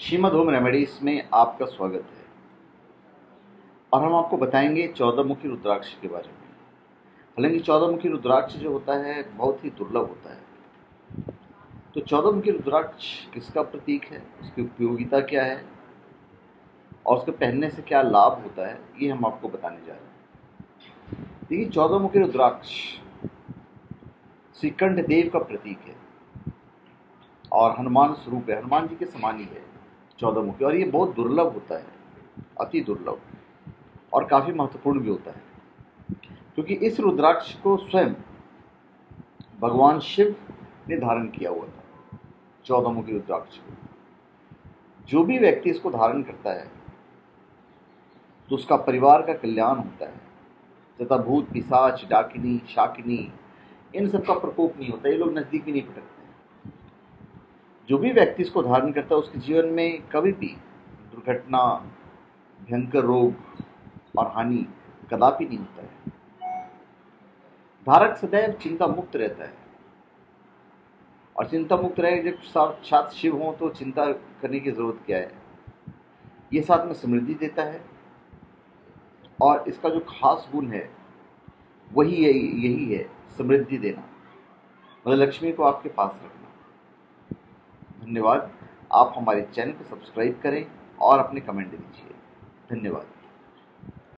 Shrimad home remedies में आपका स्वागत है। और हम आपको बताएँगे चौदह मुखी रुद्राक्ष के बारे में। हालाँकि चौदह मुखी रुद्राक्ष जो होता है, बहुत ही दुर्लभ होता है। तो चौदह मुखी रुद्राक्ष किसका प्रतीक है? उसकी उपयोगिता क्या है? और उसके पहनने से क्या लाभ होता है? ये हम आपको बताने जा रहे हैं। देखिए चौदह मुखी रुद्राक्ष श्रीकंठ देव का प्रतीक है। और हनुमान स्वरूप है। हनुमान जी के समान ही है। चौदह मुखी और ये बहुत दुर्लभ होता है, अति दुर्लभ और काफ़ी महत्वपूर्ण भी होता है। क्योंकि इस रुद्राक्ष को स्वयं भगवान शिव ने धारण किया हुआ था, चौदह मुखी रुद्राक्ष को। जो भी व्यक्ति इसको धारण करता है तो उसका परिवार का कल्याण होता है। तथा भूत, पिशाच, डाकिनी, शाकिनी, इन सब का प्रकोप नहीं होता, ये लोग नज़दीक भी नहीं पटकते जो भी व्यक्ति इसको धारण करता है, उसके जीवन में कभी भी दुर्घटना, भयंकर रोग और हानि कदापि नहीं होता है। धारक सदैव चिंता मुक्त रहता है। और चिंता मुक्त रहे, जब साथ शिव हों तो चिंता करने की ज़रूरत क्या है? ये साथ में समृद्धि देता है। और इसका जो खास गुण है, वही यही है, समृद्धि देना। मतलब लक्ष्मी को आपके पास रखना। धन्यवाद। आप हमारे चैनल को सब्सक्राइब करें और अपने कमेंट दीजिए। धन्यवाद।